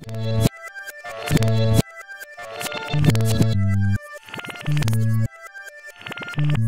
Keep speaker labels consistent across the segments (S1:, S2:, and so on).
S1: Thank you.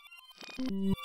S1: you